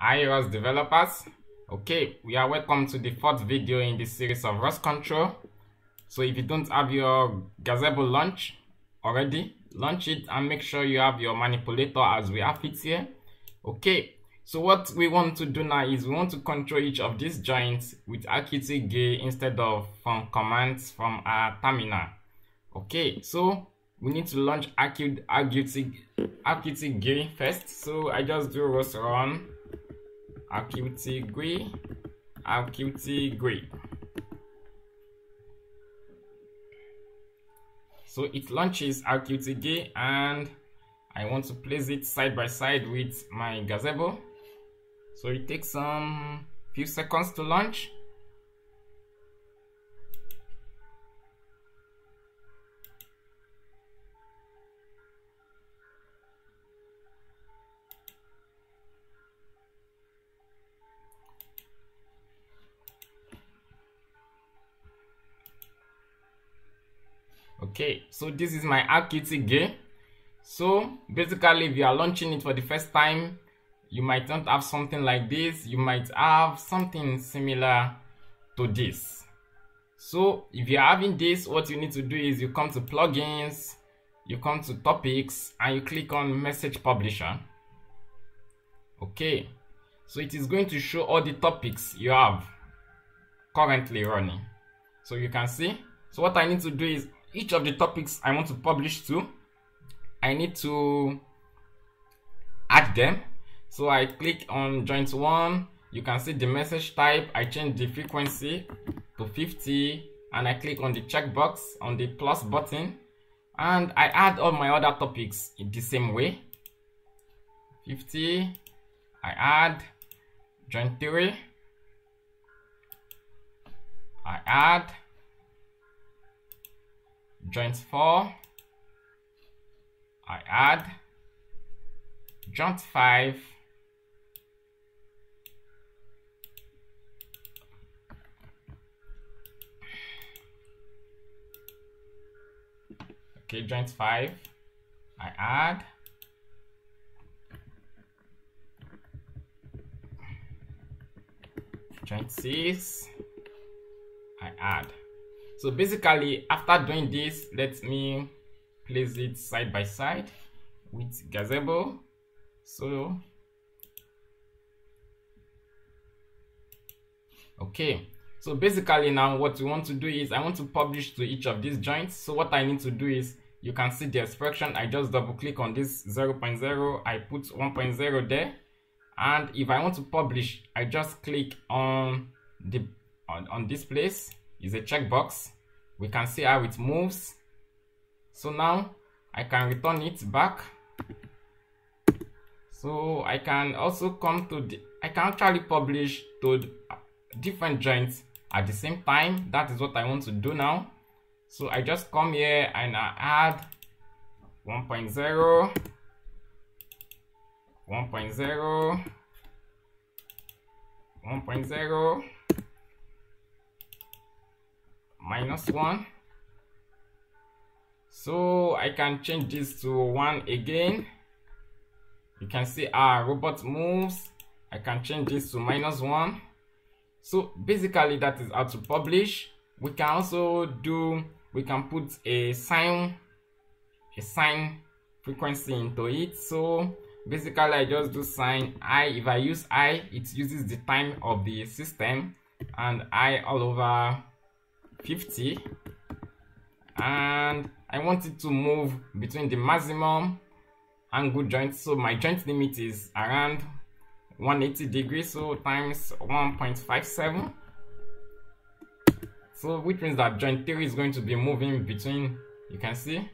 ROS developers. Okay, we are welcome to the fourth video in this series of ROS control. So if you don't have your Gazebo launch already, launch it and make sure you have your manipulator as we have it here. Okay, so what we want to do now is we want to control each of these joints with RQT instead of from commands from our terminal. Okay, so we need to launch RQT first. So I just do rosrun RQT GUI, RQT GUI. So it launches RQT and I want to place it side by side with my gazebo. So it takes some few seconds to launch. Okay so this is my RQT GUI so basically if you are launching it for the first time you might not have something like this. You might have something similar to this. So if you're having this what you need to do is you come to plugins you come to topics and you click on message publisher. Okay so it is going to show all the topics you have currently running. So you can see. So what i need to do is each of the topics I want to publish to, I need to add them. So I click on joint one, you can see the message type, I change the frequency to 50 and I click on the checkbox on the plus button. And I add all my other topics in the same way. 50, I add. Joint 3, I add joint 4 I add. Joint 5 okay joint 5 I add. Joint 6 I add so basically after doing this let me place it side by side with gazebo. So okay. So basically now what we want to do is i want to publish to each of these joints. So what i need to do is you can see the expression. I just double click on this 0.0 i put 1.0 there. And if i want to publish i just click on the on, on this place is a checkbox. We can see how it moves. So now I can return it back. So I can also come to the I can actually publish to different joints at the same time. That is what I want to do now. So I just come here and I add 1.0 1.0 1.0 minus 1 so I can change this to 1 again. You can see our robot moves. I can change this to minus 1 so basically that is how to publish. We can also do we can put a sine a sine frequency into it. So basically I just do sine i. If I use i it uses the time of the system and i all over 50 and I want it to move between the maximum angle joint. So my joint limit is around 180 degrees so times 1.57 so which means that joint 3 is going to be moving between you can see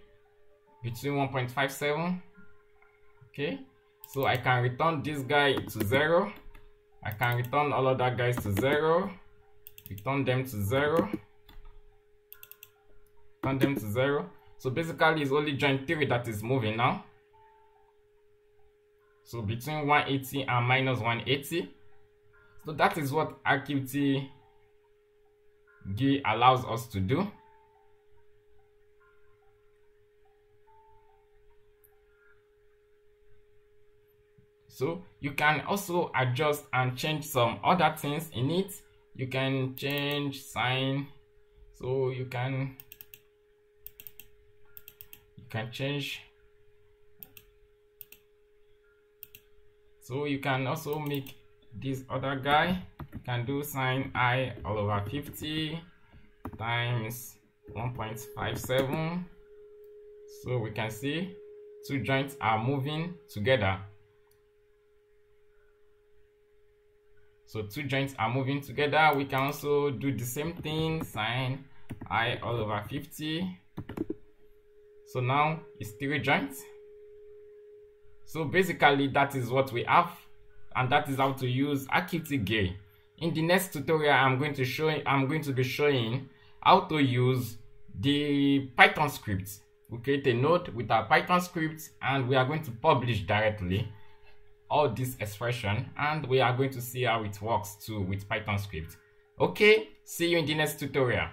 between 1.57 okay. So I can return this guy to 0 I can return all other guys to 0 return them to 0 them to zero. So basically it's only joint 3 that is moving now. So between 180 and minus 180 so that is what RQT GUI allows us to do. So you can also adjust and change some other things in it. You can change sign. So you can change. So you can also make this other guy you can do sine i all over 50 times 1.57 so we can see two joints are moving together. So two joints are moving together. We can also do the same thing sine i all over 50 so now it's three joints. So basically that is what we have and that is how to use Qt in the next tutorial i'm going to show i'm going to be showing how to use the python script. We create a node with our python script and we are going to publish directly all this expression and we are going to see how it works too with python script. Okay see you in the next tutorial